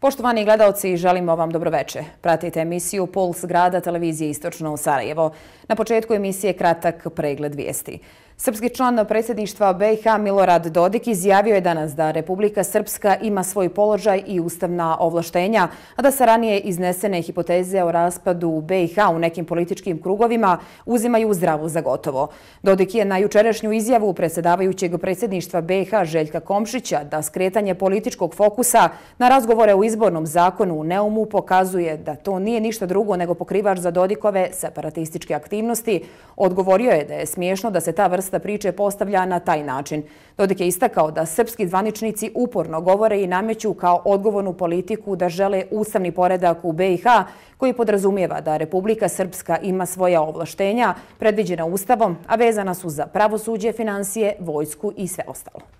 Poštovani gledalci, želimo vam dobroveče. Pratite emisiju Puls grada televizije Istočno u Sarajevo. Na početku emisije kratak pregled vijesti. Srpski član predsjedništva BiH Milorad Dodik izjavio je danas da Republika Srpska ima svoj položaj i ustavna ovlaštenja, a da se ranije iznesene hipoteze o raspadu BiH u nekim političkim krugovima uzimaju zdravu za gotovo. Dodik je na jučerašnju izjavu predsjedavajućeg predsjedništva BiH Željka Komšića da skretanje političkog fokusa na razgovore u izbornom zakonu u Neumu pokazuje da to nije ništa drugo nego pokrivač za Dodikove separatističke aktivnosti. Odgovorio je da je smiješno da se ta vrsta vrsta priče postavlja na taj način. Dodik je istakao da srpski zvaničnici uporno govore i nameću kao odgovornu politiku da žele ustavni poredak u BiH koji podrazumijeva da Republika Srpska ima svoja ovlaštenja predviđena ustavom, a vezana su za pravosuđe, financije, vojsku i sve ostalo.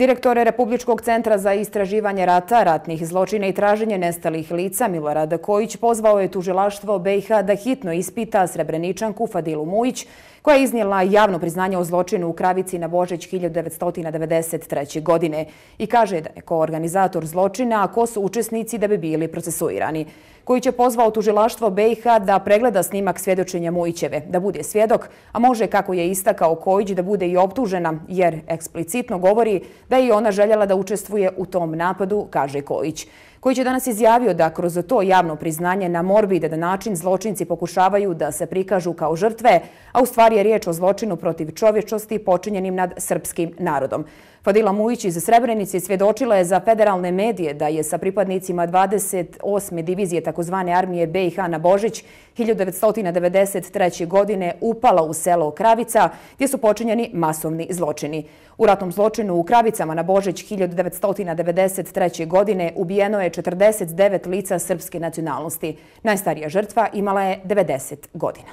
Direktore Republičkog centra za istraživanje rata, ratnih zločina i traženje nestalih lica Milorada Kojić pozvao je tužilaštvo BiH da hitno ispita Srebreničanku Fadilu Mujić, koja je iznijela javno priznanje o zločinu u Kravici na Božeć 1993. godine i kaže da je ko organizator zločina, a ko su učesnici da bi bili procesuirani koji će pozvao tužilaštvo BiH da pregleda snimak svjedočenja Mujićeve, da bude svjedok, a može, kako je istakao Kojić, da bude i optužena, jer eksplicitno govori da je i ona željela da učestvuje u tom napadu, kaže Kojić koji će danas izjavio da kroz to javno priznanje na morbide da način zločinci pokušavaju da se prikažu kao žrtve, a u stvari je riječ o zločinu protiv čovječosti počinjenim nad srpskim narodom. Fadila Mujić iz Srebrenici svjedočila je za federalne medije da je sa pripadnicima 28. divizije tzv. armije BiH na Božić 1993. godine upala u selo Kravica gdje su počinjeni masovni zločini. U ratnom zločinu u Kravicama na Božić 1993. godine ubijeno je 49 lica srpske nacionalnosti. Najstarija žrtva imala je 90 godina.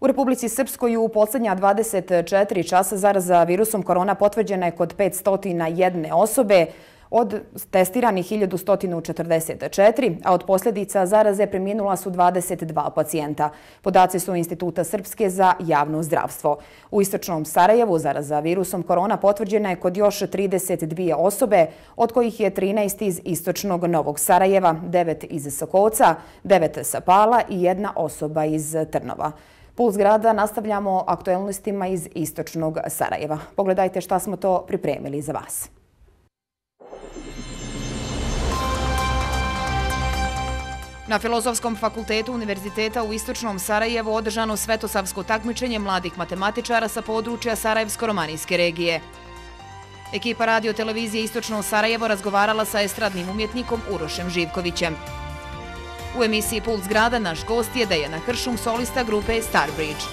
U Republici Srpskoj u posljednja 24 časa zaraza virusom korona potvrđena je kod 501 osobe, od testiranih 1144, a od posljedica zaraze preminula su 22 pacijenta. Podaci su Instituta Srpske za javno zdravstvo. U istočnom Sarajevu zaraza virusom korona potvrđena je kod još 32 osobe, od kojih je 13 iz istočnog Novog Sarajeva, 9 iz Sokovca, 9 sa Pala i jedna osoba iz Trnova. Puls grada nastavljamo aktualnostima iz istočnog Sarajeva. Pogledajte šta smo to pripremili za vas. Na Filozofskom fakultetu Univerziteta u Istočnom Sarajevu održano svetosavsko takmičenje mladih matematičara sa područja Sarajevsko-Romanijske regije. Ekipa radio televizije Istočno Sarajevo razgovarala sa estradnim umjetnikom Urošem Živkovićem. U emisiji Puls grada naš gost je Dejana Hršum, solista grupe Starbridge.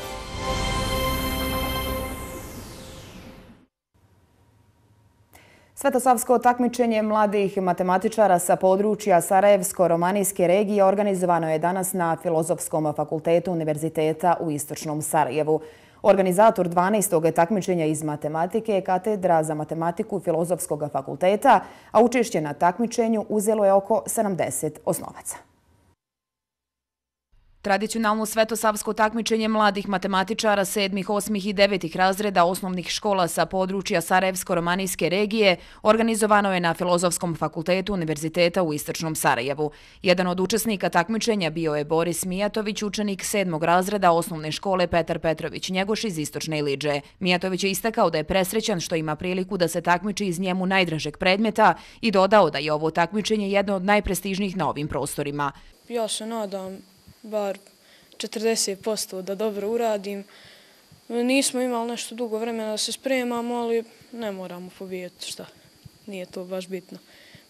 Svetosavsko takmičenje mladih matematičara sa područja Sarajevsko-Romanijske regije organizovano je danas na Filozofskom fakultetu Univerziteta u Istočnom Sarajevu. Organizator 12. takmičenja iz matematike je katedra za matematiku Filozofskog fakulteta, a učešće na takmičenju uzelo je oko 70 osnovaca. Tradicionalno svetosavsko takmičenje mladih matematičara sedmih, osmih i devetih razreda osnovnih škola sa područja Sarajevsko-Romanijske regije organizovano je na Filozofskom fakultetu Univerziteta u Istočnom Sarajevu. Jedan od učesnika takmičenja bio je Boris Mijatović, učenik sedmog razreda osnovne škole Petar Petrović Njegoš iz Istočne Iliđe. Mijatović je istakao da je presrećan što ima priliku da se takmiči iz njemu najdražeg predmeta i dodao da je ovo takmičenje jedno od najprestižnijih na ovim prostorima. Ja se nadam bar 40% da dobro uradim. Nismo imali nešto dugo vremena da se spremamo, ali ne moramo pobijeti šta. Nije to baš bitno.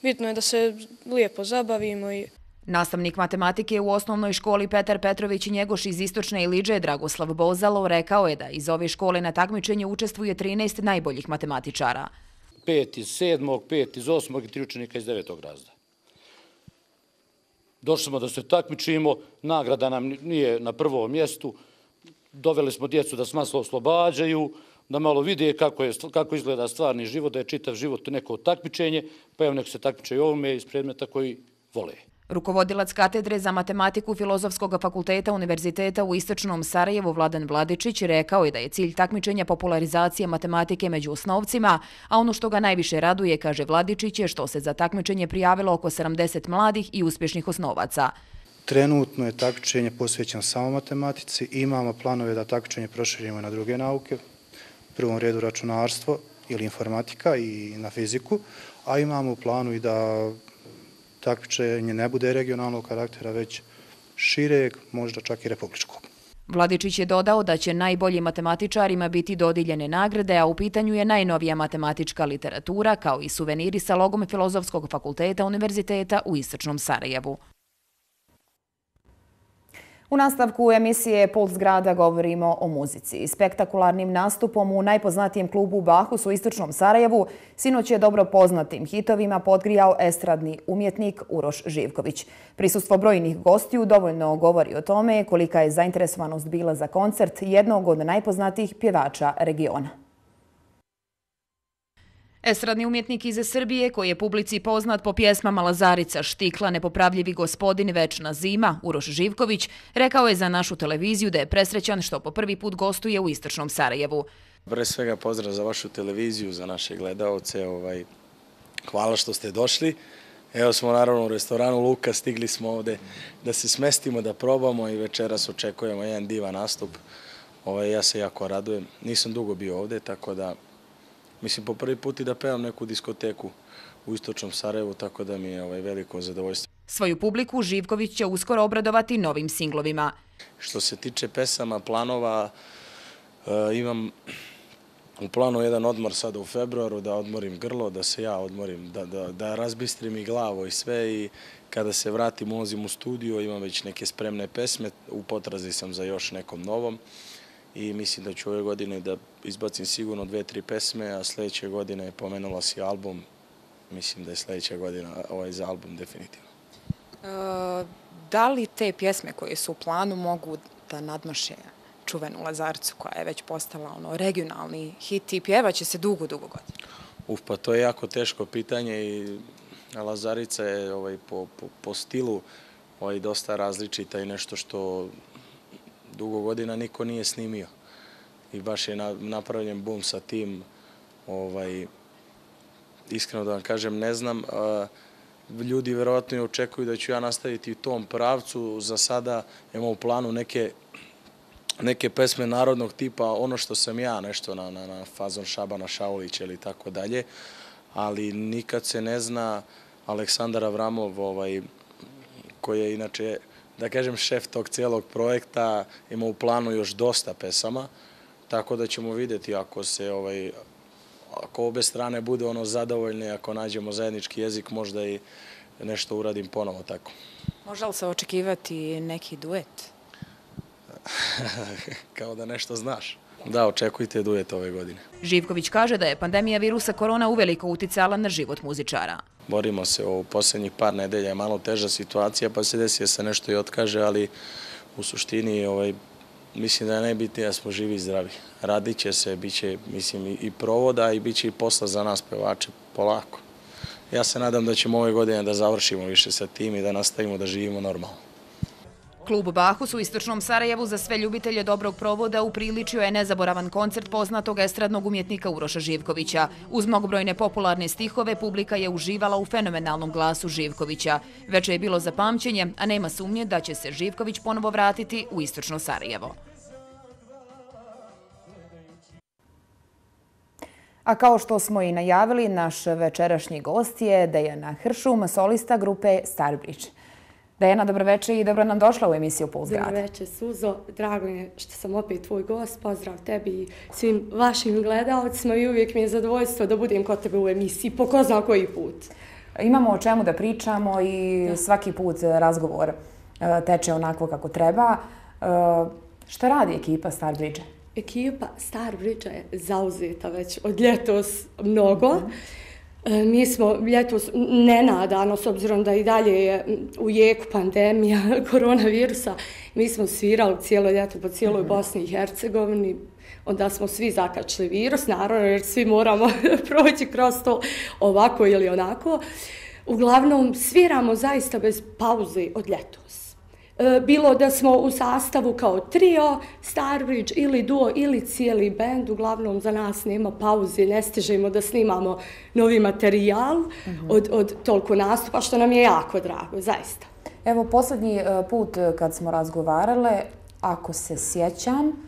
Bitno je da se lijepo zabavimo i... Nastavnik matematike u osnovnoj školi Petar Petrović i njegoš iz Istočne Iliđe Dragoslav Bozalo rekao je da iz ove škole na takmičenju učestvuje 13 najboljih matematičara. Pet iz sedmog, pet iz osmog i tri učenika iz devetog razda došli smo da se takmičimo, nagrada nam nije na prvom mjestu, doveli smo djecu da se maslo oslobađaju, da malo vide kako, je, kako izgleda stvarni život, da je čitav život neko takmičenje, pa evo neko se takmičaju ovome iz predmeta koji vole. Rukovodilac katedre za matematiku Filozofskog fakulteta Univerziteta u Istočnom Sarajevu Vladan Vladičić rekao je da je cilj takmičenja popularizacije matematike među osnovcima, a ono što ga najviše raduje, kaže Vladičić, je što se za takmičenje prijavilo oko 70 mladih i uspješnih osnovaca. Trenutno je takmičenje posvećeno samo matematici. Imamo planove da takmičenje proširimo na druge nauke, u prvom redu računarstvo ili informatika i na fiziku, a imamo u planu i da takmičenje ne bude regionalnog karaktera, već šireg, možda čak i republičkog. Vladičić je dodao da će najbolji matematičarima biti dodiljene nagrade, a u pitanju je najnovija matematička literatura, kao i suveniri sa logom Filozofskog fakulteta Univerziteta u Istočnom Sarajevu. U nastavku emisije Puls grada govorimo o muzici. Spektakularnim nastupom u najpoznatijem klubu Bahus u Istočnom Sarajevu sinoć je dobro poznatim hitovima podgrijao estradni umjetnik Uroš Živković. Prisustvo brojnih gostiju dovoljno govori o tome kolika je zainteresovanost bila za koncert jednog od najpoznatijih pjevača regiona. Esradni umjetnik iz Srbije, koji je publici poznat po pjesmama Lazarica, Štikla, Nepopravljivi gospodin, Večna zima, Uroš Živković, rekao je za našu televiziju da je presrećan što po prvi put gostuje u Istočnom Sarajevu. Pre svega pozdrav za vašu televiziju, za naše gledalce. Ovaj, hvala što ste došli. Evo smo naravno u restoranu Luka, stigli smo ovde da se smestimo, da probamo i večeras očekujemo jedan divan nastup. Ovaj, ja se jako radujem. Nisam dugo bio ovde, tako da mislim po prvi put i da pevam neku diskoteku u Istočnom Sarajevu, tako da mi je ovaj veliko zadovoljstvo. Svoju publiku Živković će uskoro obradovati novim singlovima. Što se tiče pesama, planova, eh, imam u planu jedan odmor sada u februaru, da odmorim grlo, da se ja odmorim, da, da, da razbistrim i glavo i sve i kada se vratim, ulazim u studiju, imam već neke spremne pesme, u potrazi sam za još nekom novom i mislim da ću ove godine da izbacim sigurno dve, tri pesme, a sljedeće godine je pomenula si album, mislim da je sljedeća godina ovaj za album definitivno. E, da li te pjesme koje su u planu mogu da nadmaše čuvenu Lazarcu koja je već postala ono regionalni hit i pjevaće se dugo, dugo godina? Uf, pa to je jako teško pitanje i Lazarica je ovaj, po, po, po stilu ovaj, dosta različita i nešto što dugo godina niko nije snimio. I baš je napravljen bum sa tim. Ovaj, iskreno da vam kažem, ne znam. Ljudi verovatno i očekuju da ću ja nastaviti u tom pravcu. Za sada imamo u planu neke neke pesme narodnog tipa, ono što sam ja, nešto na, na, na fazon Šabana Šaulića ili tako dalje, ali nikad se ne zna Aleksandar Avramov, ovaj, koji je inače da kažem, šef tog cijelog projekta ima u planu još dosta pesama, tako da ćemo vidjeti ako se ovaj, ako obe strane bude ono zadovoljne, ako nađemo zajednički jezik, možda i nešto uradim ponovo tako. Može li se očekivati neki duet? Kao da nešto znaš. Da, očekujte duet ove godine. Živković kaže da je pandemija virusa korona uveliko uticala na život muzičara borimo se u posljednjih par nedelja, je malo teža situacija, pa se desi da se nešto i otkaže, ali u suštini ovaj, mislim da je najbitnije da smo živi i zdravi. Radit će se, bit će mislim, i provoda i bit će i posla za nas pevače polako. Ja se nadam da ćemo ove godine da završimo više sa tim i da nastavimo da živimo normalno. Klub Bahus u Istočnom Sarajevu za sve ljubitelje dobrog provoda upriličio je nezaboravan koncert poznatog estradnog umjetnika Uroša Živkovića. Uz mnogobrojne popularne stihove, publika je uživala u fenomenalnom glasu Živkovića. Veče je bilo zapamćenje, a nema sumnje da će se Živković ponovo vratiti u Istočno Sarajevo. A kao što smo i najavili, naš večerašnji gost je Dejana Hršum, solista grupe Starbridge. Dejana, dobroveče i dobro nam došla u emisiju Puls grada. Dobroveče, Suzo. Drago mi je što sam opet tvoj gost. Pozdrav tebi i svim vašim gledalcima i uvijek mi je zadovoljstvo da budem kod tebe u emisiji. Po ko zna koji put. Imamo o čemu da pričamo i svaki put razgovor e, teče onako kako treba. E, šta radi ekipa Starbridge? Ekipa Starbridge je zauzeta već od ljetos mnogo. Mm -hmm. E, mi smo ljetos nenadano, s obzirom da i dalje je u jeku pandemija koronavirusa, mi smo svirali cijelo ljeto po cijeloj mhm. Bosni i Hercegovini, onda smo svi zakačili virus, naravno, jer svi moramo proći kroz to ovako ili onako. uglavnom sviramo zaista bez pauze od ljetos. E, bilo da smo u sastavu kao trio, Starbridge ili duo ili cijeli band, uglavnom za nas nema pauze, ne stižemo da snimamo novi materijal od, od toliko nastupa, što nam je jako drago, zaista. Evo, posljednji e, put kad smo razgovarale, ako se sjećam,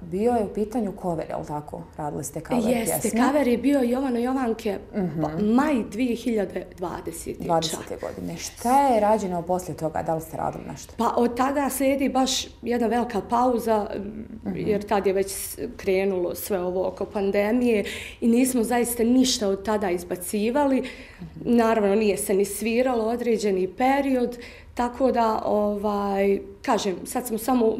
bio je u pitanju cover, je li tako? Radili ste cover Jeste, pjesme. Jeste, cover je bio Jovano Jovanke uh -huh. pa, maj 2020. 20. godine. Šta je rađeno poslije toga? Da li ste radili nešto? Pa od tada slijedi baš jedna velika pauza, uh -huh. jer tad je već krenulo sve ovo oko pandemije i nismo zaista ništa od tada izbacivali. Uh -huh. Naravno, nije se ni sviralo određeni period. Tako da, ovaj, kažem, sad smo samo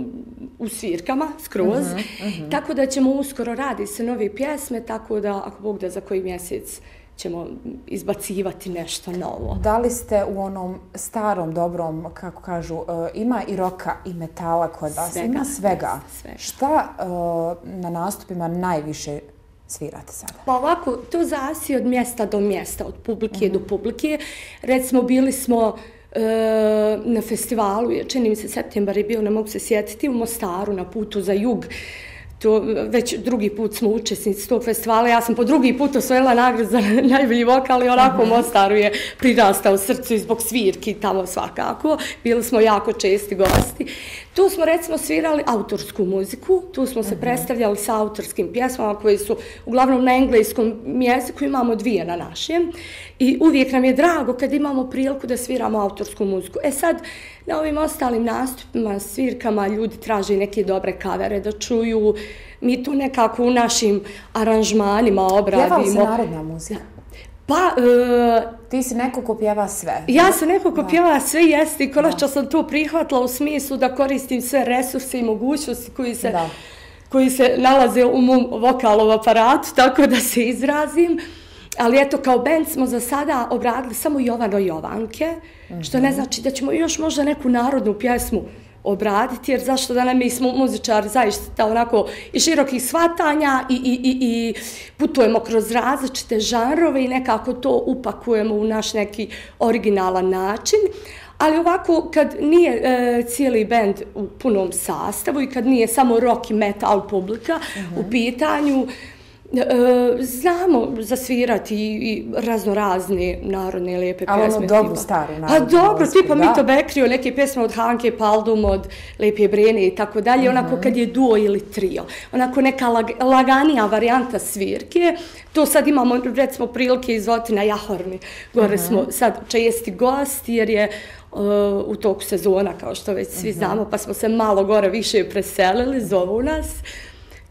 u svirkama, skroz, uh -huh, uh -huh. tako da ćemo uskoro raditi se nove pjesme, tako da, ako Bog da za koji mjesec ćemo izbacivati nešto novo. Da li ste u onom starom, dobrom, kako kažu, uh, ima i roka i metala kod vas? Svega. Ima svega. svega. Šta uh, na nastupima najviše svirate sada? Pa ovako, to zasi od mjesta do mjesta, od publike uh -huh. do publike. Recimo, bili smo na festivalu, čini mi se septembar je bio, ne mogu se sjetiti, u Mostaru na putu za jug. To već drugi put smo učesnici tog festivala. Ja sam po drugi put osvojila nagrad za najbolji vokal i onako u Mostaru je prirastao srcu zbog svirki tamo svakako. Bili smo jako česti gosti. Tu smo recimo svirali autorsku muziku, tu smo se predstavljali sa autorskim pjesmama koje su uglavnom na engleskom jeziku, imamo dvije na našem. I uvijek nam je drago kad imamo priliku da sviramo autorsku muziku. E sad, na ovim ostalim nastupima, svirkama, ljudi traže neke dobre kavere da čuju. Mi to nekako u našim aranžmanima obradimo. Pjeva se narodna muzika? Pa, e, ti si neko ko pjeva sve. Ja sam neko ko pjeva sve, jeste i konačno sam to prihvatila u smislu da koristim sve resurse i mogućnosti koji se, da. koji se nalaze u mom vokalom aparatu, tako da se izrazim. Ali eto, kao band smo za sada obradili samo Jovano Jovanke, mm -hmm. što ne znači da ćemo još možda neku narodnu pjesmu obraditi, jer zašto da ne mi smo muzičari zaista onako i širokih svatanja i, i, i, i putujemo kroz različite žanrove i nekako to upakujemo u naš neki originalan način. Ali ovako, kad nije e, cijeli band u punom sastavu i kad nije samo rock i metal publika uh -huh. u pitanju, E, znamo zasvirati i razno razne narodne lijepe pjesme. Ali ono dobru staru narodnu A dobro, tipa Mito Bekrio, neke pjesme od Hanke Paldum, od Lepe Brene i tako dalje, mhm. onako kad je duo ili trio. Onako neka lag, laganija varijanta svirke. To sad imamo, recimo, prilike izvoti na Jahorni. Gore mhm. smo sad česti gosti jer je uh, u toku sezona, kao što već svi mhm. znamo, pa smo se malo gore više preselili, zovu nas.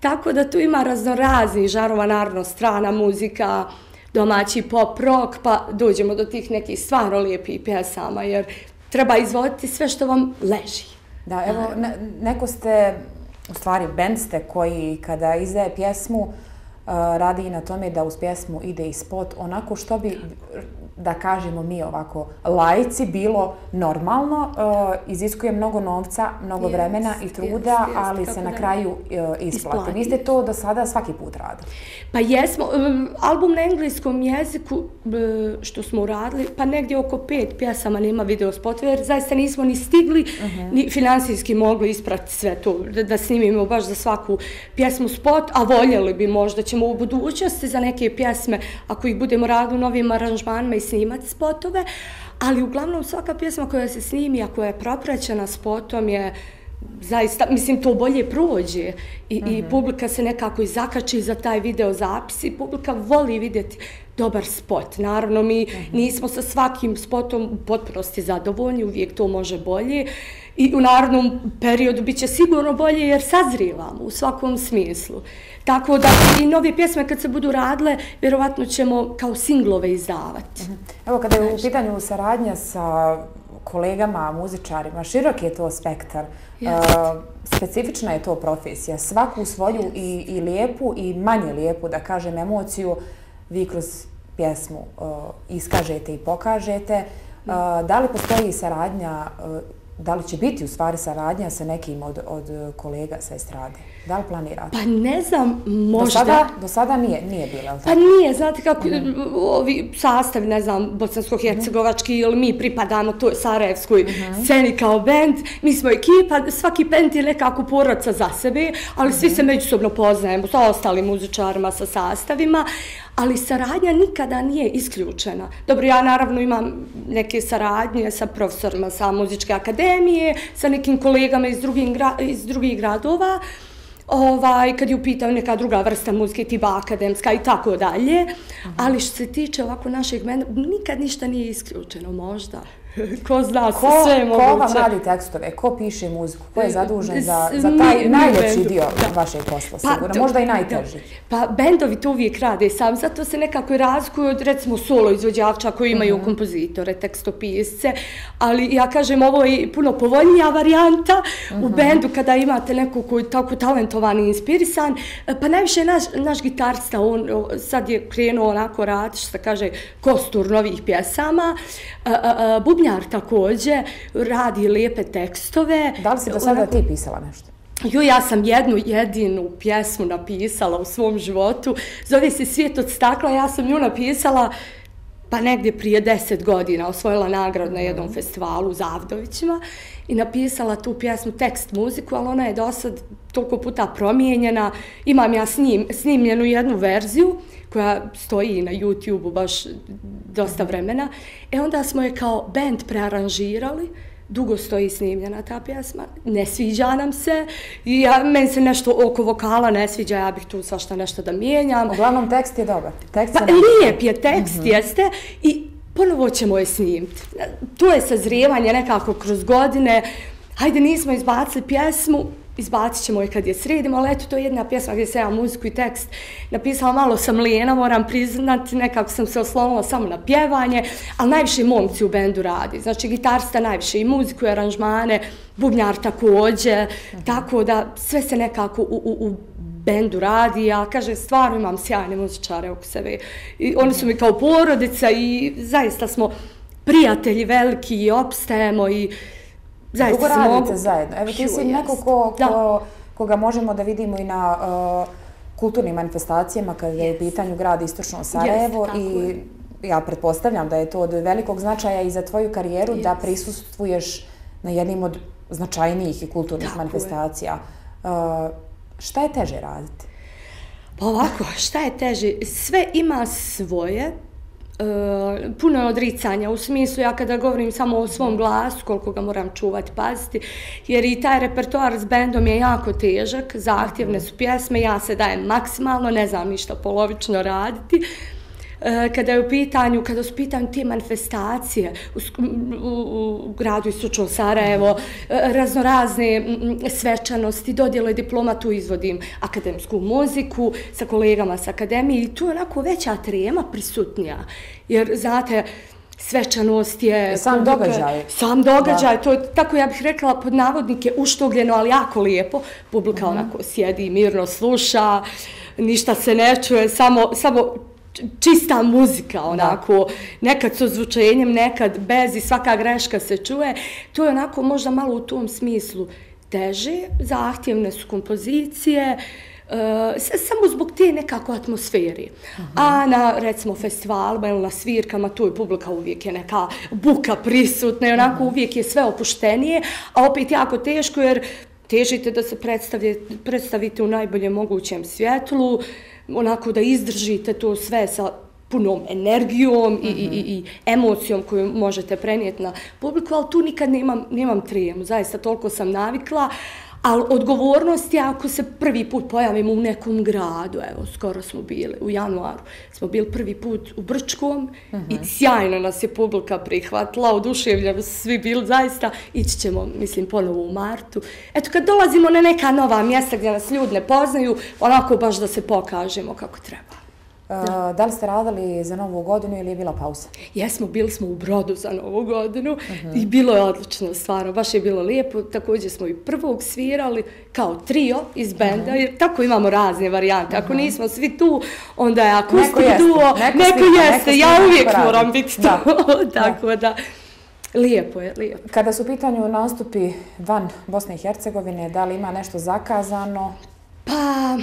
Tako da tu ima raznorazni žarova, naravno, strana muzika, domaći pop rock, pa dođemo do tih nekih stvarno lijepih pjesama, jer treba izvoditi sve što vam leži. Da, evo, ne, neko ste, u stvari, band ste koji kada izdaje pjesmu, radi i na tome da uz pjesmu ide i spot, onako što bi da kažemo mi ovako lajci bilo normalno, uh, iziskuje mnogo novca, mnogo yes, vremena i truda, yes, yes, ali se na kraju uh, isplati. isplati. Vi ste to do sada svaki put radili? Pa jesmo. Um, album na engleskom jeziku što smo uradili, pa negdje oko pet pjesama nema video spotove, jer zaista nismo ni stigli, uh -huh. ni finansijski mogli isprati sve to, da, da snimimo baš za svaku pjesmu spot, a voljeli bi možda ćemo u budućnosti za neke pjesme, ako ih budemo radili u novim aranžmanima i snimati spotove, ali uglavnom svaka pjesma koja se snimi, a koja je propraćena spotom je zaista, mislim, to bolje prođe i, mm -hmm. i mhm. publika se nekako i zakači za taj video zapis i publika voli vidjeti dobar spot. Naravno, mi mm -hmm. nismo sa svakim spotom u potpunosti zadovoljni, uvijek to može bolje i u narodnom periodu bit će sigurno bolje jer sazrijevamo u svakom smislu. Tako da i nove pjesme kad se budu radile, vjerovatno ćemo kao singlove izdavati. Mhm. Evo kada je u pitanju saradnja sa kolegama, muzičarima, širok je to spektar. Yes. Uh, specifična je to profesija. Svaku svoju yes. i, i lijepu i manje lijepu, da kažem, emociju vi kroz pjesmu uh, iskažete i pokažete. Uh, da li postoji saradnja Da li će biti u stvari saradnja sa nekim od, od kolega sa estrade? Da li planirate? Pa ne znam, možda... Do sada, do sada nije, nije bilo, Pa nije, znate kako, mm. ovi sastavi, ne znam, bosansko-hercegovački ili mi pripadamo toj Sarajevskoj mm. sceni kao band, mi smo ekipa, svaki band je nekako porodca za sebe, ali mm. svi se međusobno poznajemo sa ostalim muzičarima, sa sastavima, ali saradnja nikada nije isključena. Dobro, ja naravno imam neke saradnje sa profesorima sa muzičke akademije, sa nekim kolegama iz drugih, iz drugih gradova, ovaj, kad je upitao neka druga vrsta muzike, tipa akademska i tako dalje. Ali što se tiče ovako našeg mena, nikad ništa nije isključeno, možda. ko zna ko, sve moguće. Ko vam radi tekstove? Ko piše muziku? Ko je zadužen za, za taj najljepši dio da. vašeg posla? Pa, sigurno, možda i najteži. Pa bendovi to uvijek rade sam, zato se nekako razlikuju od recimo solo izvođavča koji imaju mhm. -huh. kompozitore, tekstopisce, ali ja kažem ovo je puno povoljnija varijanta uh -huh. u mhm. bendu kada imate nekog koji je tako talentovan i inspirisan, e, pa najviše naš, naš gitarista, on sad je krenuo onako radi, što kaže, kostur novih pjesama, a, a, a, bubnjar takođe radi lijepe tekstove. Da li si do sada ti pisala nešto? Jo, ja sam jednu jedinu pjesmu napisala u svom životu. Zove se Svijet od stakla. Ja sam nju napisala pa negdje prije deset godina. Osvojila nagrad na jednom mm. festivalu u Zavdovićima i napisala tu pjesmu, tekst, muziku, ali ona je do sad toliko puta promijenjena. Imam ja snim, snimljenu jednu verziju koja stoji na YouTube-u baš dosta vremena. E onda smo je kao band prearanžirali, dugo stoji snimljena ta pjesma, ne sviđa nam se, ja, meni se nešto oko vokala ne sviđa, ja bih tu svašta nešto da mijenjam. Uglavnom tekst je dobar. Tekst pa, lijep je tekst, mm -hmm. jeste, i ponovo ćemo je snimiti. To je sazrijevanje nekako kroz godine, hajde nismo izbacili pjesmu, izbacit ćemo je kad je sredimo, ali eto, to je jedna pjesma gdje se ja muziku i tekst napisala, malo sam lijena, moram priznati, nekako sam se oslonila samo na pjevanje, ali najviše momci u bendu radi, znači gitarista najviše i muziku i aranžmane, bubnjar također, -huh. tako da sve se nekako u, u, u bendu radi, ja kaže, stvarno imam sjajne muzičare oko sebe. I oni su mi kao porodica i zaista smo prijatelji veliki i opstajemo i Zaista Dugo radite mogu... zajedno. Evo ti si neko ko, ko, koga možemo da vidimo i na uh, kulturnim manifestacijama kada je u pitanju grad Istočno Sarajevo yes, i ja pretpostavljam da je to od velikog značaja i za tvoju karijeru yes. da prisustvuješ na jednim od značajnijih i kulturnih tako manifestacija. Uh, šta je teže raditi? Pa ovako, šta je teže? Sve ima svoje, Uh, puno je odricanja. U smislu ja kada govorim samo o svom glasu koliko ga moram čuvati, paziti jer i taj repertoar s bendom je jako težak zahtjevne su pjesme, ja se dajem maksimalno ne znam ništa polovično raditi kada je u pitanju, kada su pitanju te manifestacije u, u, u gradu Isučo Sarajevo, eh, raznorazne svečanosti, dodjele diploma, tu izvodim akademsku muziku sa kolegama sa akademije i tu je onako veća trema prisutnija. Jer, znate, svečanost je... Sam događaj. Sam događaj, da. to je, tako ja bih rekla, pod navodnike uštogljeno, ali jako lijepo. Publika mm -hmm. onako sjedi, mirno sluša, ništa se ne čuje, samo, samo čista muzika, onako, da. nekad s ozvučenjem, nekad bez i svaka greška se čuje. To je onako možda malo u tom smislu teže, zahtjevne su kompozicije, Uh, samo zbog te nekako atmosferi. -huh. A na, recimo, festivalima ili na svirkama, tu je publika uvijek je neka buka prisutna i onako -huh. uvijek je sve opuštenije, a opet jako teško jer težite da se predstavite u najboljem mogućem svjetlu, uh, onako da izdržite to sve sa punom energijom i, mm -hmm. i, i, i emocijom koju možete prenijeti na publiku, ali tu nikad nemam, nemam trijemu, zaista toliko sam navikla, ali odgovornost je ako se prvi put pojavimo u nekom gradu, evo, skoro smo bili u januaru, smo bili prvi put u Brčkom mm -hmm. i mhm. sjajno nas je publika prihvatila, oduševljeno svi bili, zaista, ići ćemo, mislim, ponovo u martu. Eto, kad dolazimo na neka nova mjesta gdje nas ljudi ne poznaju, onako baš da se pokažemo kako treba. Da. da li ste radili za novu godinu ili je bila pauza? Jesmo, bili smo u brodu za novu godinu uh -huh. i bilo je odlično, stvarno, baš je bilo lijepo. Također smo i prvog svirali kao trio iz benda, uh -huh. jer tako imamo razne varijante. Ako uh -huh. nismo svi tu, onda je akustik neko duo, neko, neko jeste, neko ja uvijek moram biti tu. tako da. Lijepo je, lijepo. Kada su u pitanju nastupi van Bosne i Hercegovine, da li ima nešto zakazano? Pa,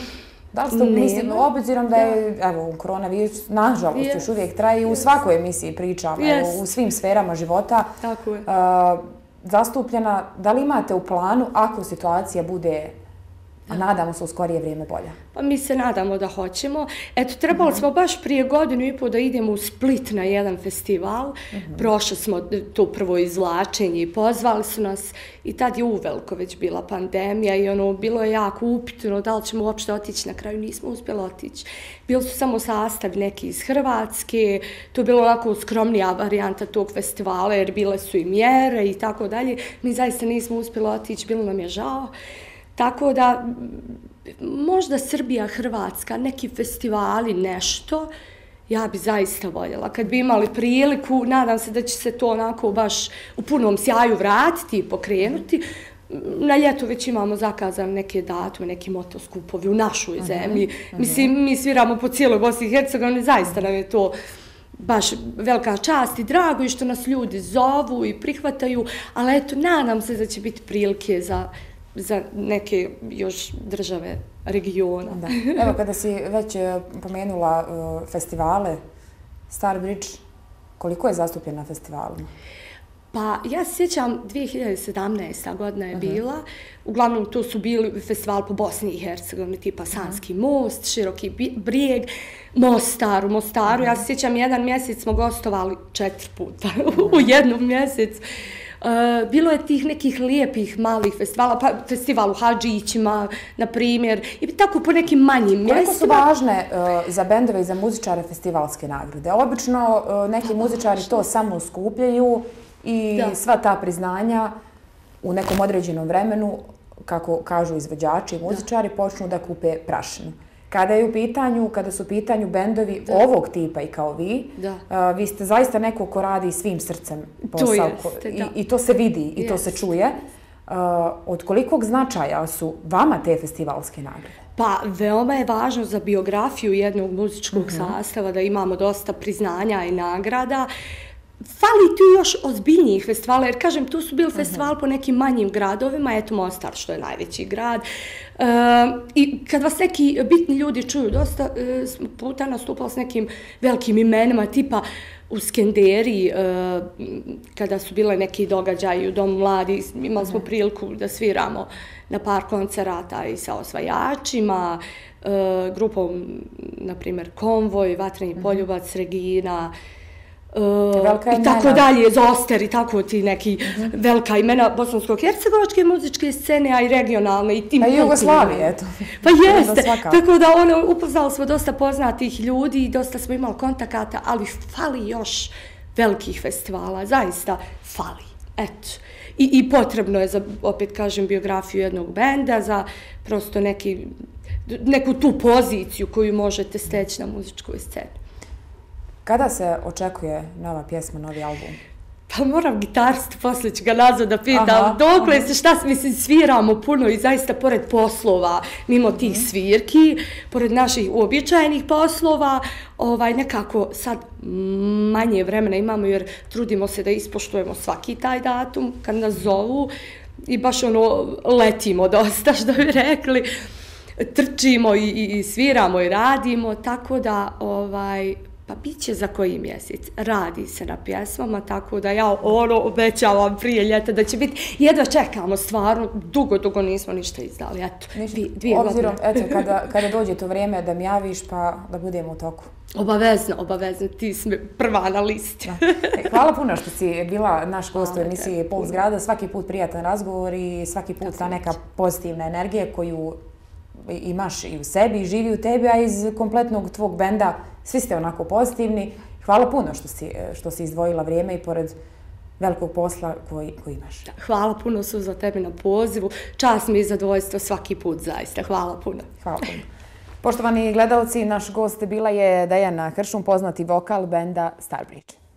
Da li ste, mislim, obzirom da je, evo, koronavirus, nažalost, yes. još uvijek traje i u svakoj emisiji pričamo, yes. u svim sferama života. Tako je. Uh, zastupljena, da li imate u planu, ako situacija bude a nadamo se u skorije vrijeme bolja. Pa mi se nadamo da hoćemo. Eto, trebali smo baš prije godinu i pol da idemo u Split na jedan festival. Prošli smo to prvo izvlačenje i pozvali su nas i tad je uveliko već bila pandemija i ono, bilo je jako upitno da li ćemo uopšte otići. Na kraju nismo uspjeli otići. Bili su samo sastav neki iz Hrvatske. To je bilo onako skromnija varijanta tog festivala jer bile su i mjere i tako dalje. Mi zaista nismo uspjeli otići, bilo nam je žao. Tako da, možda Srbija, Hrvatska, neki festivali, nešto, ja bi zaista voljela. Kad bi imali priliku, nadam se da će se to onako baš u punom sjaju vratiti i pokrenuti. Na ljeto već imamo zakazane neke datume, neki motoskupovi u našoj zemlji. Uh -huh. Mislim, mi sviramo po cijeloj Bosni i Hercegovini, zaista nam je to baš velika čast i drago i što nas ljudi zovu i prihvataju, ali eto, nadam se da će biti prilike za, za neke još države regiona. Da. Evo, kada si već e, pomenula uh, festivale Starbridge, koliko je zastupljen na festivalima? Pa ja se sjećam 2017. godina je uh -huh. bila. Uglavnom to su bili festival po Bosni i Hercegovini, tipa Sanski uh -huh. most, Široki brijeg, Mostar, u Mostaru. Uh -huh. Ja se sjećam jedan mjesec smo gostovali četiri puta uh -huh. u jednom mjesecu. Uh, bilo je tih nekih lijepih malih festivala, pa festival u Hadžićima, na primjer, i tako po nekim manjim mjestima. Koliko su važne uh, za bendove i za muzičare festivalske nagrade? Obično uh, neki muzičari to samo skupljaju i da. sva ta priznanja u nekom određenom vremenu, kako kažu izvođači i muzičari, da. počnu da kupe prašinu. Kada je u pitanju, kada su u pitanju bendovi da. ovog tipa i kao vi, da. Uh, vi ste zaista neko ko radi svim srcem posao. To jeste, I, I to se vidi i to se čuje. Uh, od kolikog značaja su vama te festivalske nagrade? Pa, veoma je važno za biografiju jednog muzičkog mm -hmm. sastava da imamo dosta priznanja i nagrada. Fali tu još ozbiljnijih festivala, jer kažem, tu su bili festival po nekim manjim gradovima, eto Mostar, što je najveći grad. Uh, I kad vas neki bitni ljudi čuju, dosta uh, puta nastupali s nekim velikim imenima, tipa u Skenderi, uh, kada su bile neki događaji u Domu mladi, imali smo priliku da sviramo na par koncerata i sa osvajačima, uh, grupom, na primjer, Konvoj, Vatreni poljubac, Regina, uh, i tako dalje, Zoster i tako ti neki uh. -huh. velika imena bosansko-hercegovačke muzičke scene, a i regionalne i tim. Pa i Jugoslavije, eto. Pa jeste, tako da ono, upoznali smo dosta poznatih ljudi i dosta smo imali kontakata, ali fali još velikih festivala, zaista fali, eto. I, I potrebno je za, opet kažem, biografiju jednog benda, za prosto neki, neku tu poziciju koju možete steći na muzičkoj sceni. Kada se očekuje nova pjesma, novi album? Pa moram gitarist, poslije ću ga nazvat da pitam. Dokle se šta mislim, sviramo puno i zaista pored poslova, mimo tih mhm. svirki, pored naših uobičajenih poslova, ovaj nekako sad manje vremena imamo jer trudimo se da ispoštujemo svaki taj datum kad nas zovu i baš ono letimo dosta što bi rekli trčimo i, i, i sviramo i radimo tako da ovaj Pa bit će za koji mjesec. Radi se na pjesmama, tako da ja ono obećavam prije ljeta da će biti. Jedva čekamo stvarno, dugo, dugo nismo ništa izdali. Eto, dvije, dvije Obzirom, eto, kada, kada dođe to vrijeme da mi javiš, pa da budemo u toku. Obavezno, obavezno, ti si prva na listi. E, hvala puno što si bila naš gost u emisiji Puls Grada. Svaki put prijatan razgovor i svaki put ta neka pozitivna energija koju imaš i u sebi i živi u tebi, a iz kompletnog tvog benda svi ste onako pozitivni. Hvala puno što si, što si izdvojila vrijeme i pored velikog posla koji, koji imaš. Hvala puno su za tebe na pozivu. Čast mi i zadovoljstvo svaki put, zaista. Hvala puno. Hvala puno. Poštovani gledalci, naš gost bila je Dajana Hršum, poznati vokal benda Starbridge.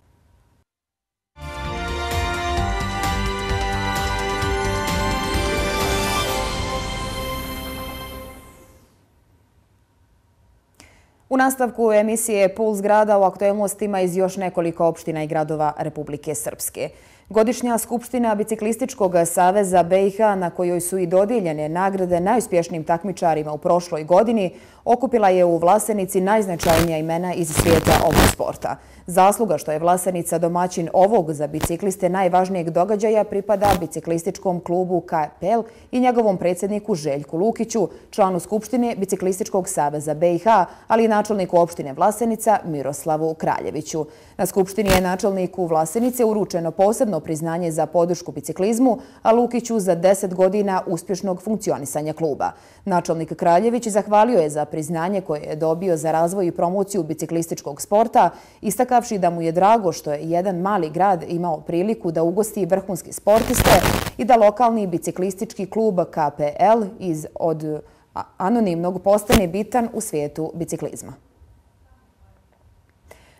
U nastavku emisije Puls grada u aktuelnostima iz još nekoliko opština i gradova Republike Srpske. Godišnja skupština Biciklističkog saveza BiH, na kojoj su i dodijeljene nagrade najuspješnijim takmičarima u prošloj godini, okupila je u Vlasenici najznačajnija imena iz svijeta ovog sporta. Zasluga što je Vlasenica domaćin ovog za bicikliste najvažnijeg događaja pripada biciklističkom klubu KPL i njegovom predsjedniku Željku Lukiću, članu Skupštine Biciklističkog saveza BiH, ali i načelniku opštine Vlasenica Miroslavu Kraljeviću. Na Skupštini je načelniku Vlasenice uručeno posebno priznanje za podršku biciklizmu, a Lukiću za 10 godina uspješnog funkcionisanja kluba. Načelnik Kraljević zahvalio je za priznanje koje je dobio za razvoj i promociju biciklističkog sporta, istakavši da mu je drago što je jedan mali grad imao priliku da ugosti vrhunski sportiste i da lokalni biciklistički klub KPL iz od anonimnog postane bitan u svijetu biciklizma.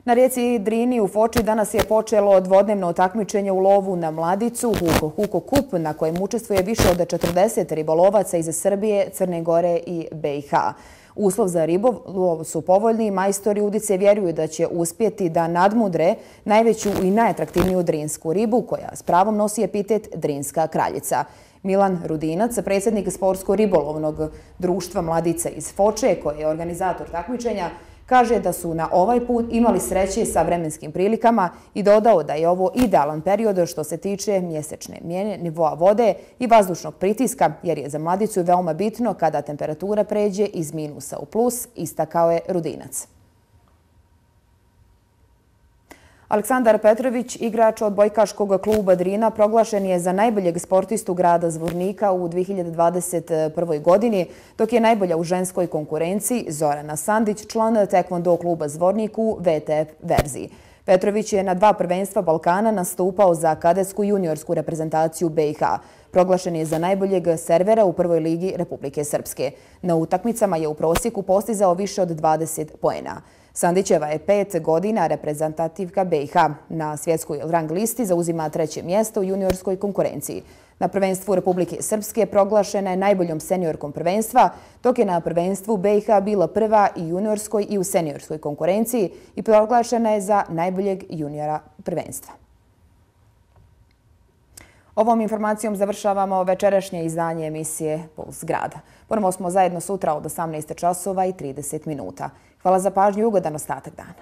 Na rijeci Drini u Foči danas je počelo dvodnevno takmičenje u lovu na mladicu Huko Huko Kup na kojem učestvuje više od 40 ribolovaca iz Srbije, Crne Gore i BiH. Uslov za ribolov su povoljni. Majstori udice vjeruju da će uspjeti da nadmudre najveću i najatraktivniju drinsku ribu koja s pravom nosi epitet Drinska kraljica. Milan Rudinac, predsjednik Sportsko-ribolovnog društva Mladica iz Foče, koji je organizator takmičenja, Kaže da su na ovaj put imali sreće sa vremenskim prilikama i dodao da je ovo idealan period što se tiče mjesečne mjene, nivoa vode i vazdušnog pritiska, jer je za mladicu veoma bitno kada temperatura pređe iz minusa u plus, istakao je Rudinac. Aleksandar Petrović, igrač od Bojkaškog kluba Drina, proglašen je za najboljeg sportistu grada Zvornika u 2021. godini, dok je najbolja u ženskoj konkurenciji Zorana Sandić, član tekvondo kluba Zvornik u VTF verziji. Petrović je na dva prvenstva Balkana nastupao za kadetsku juniorsku reprezentaciju BiH. Proglašen je za najboljeg servera u prvoj ligi Republike Srpske. Na utakmicama je u prosjeku postizao više od 20 poena. Sandićeva je pet godina reprezentativka BiH. Na svjetskoj rang listi zauzima treće mjesto u juniorskoj konkurenciji. Na prvenstvu Republike Srpske proglašena je najboljom seniorkom prvenstva, dok je na prvenstvu BiH bila prva i juniorskoj i u seniorskoj konkurenciji i proglašena je za najboljeg juniora prvenstva. Ovom informacijom završavamo večerašnje izdanje emisije Puls grada. Ponovo smo zajedno sutra od 18 časova i 30 minuta. Hvala za pažnju i ugodan ostatak dana.